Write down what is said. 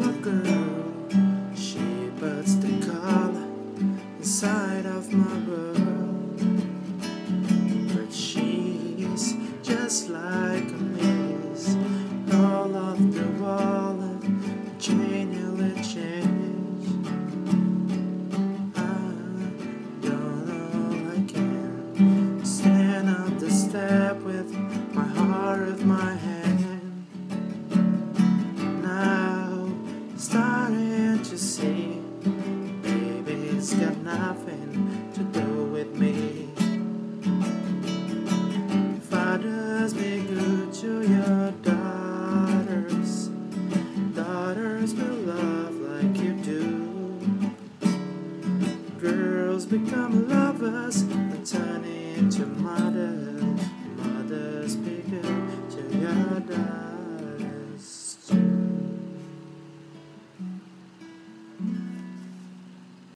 a girl, she puts the color inside of my world. But she's just like. it's got nothing to do with me. Fathers, be good to your daughters. Daughters will love like you do. Girls become lovers and turn into mothers.